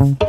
Archie.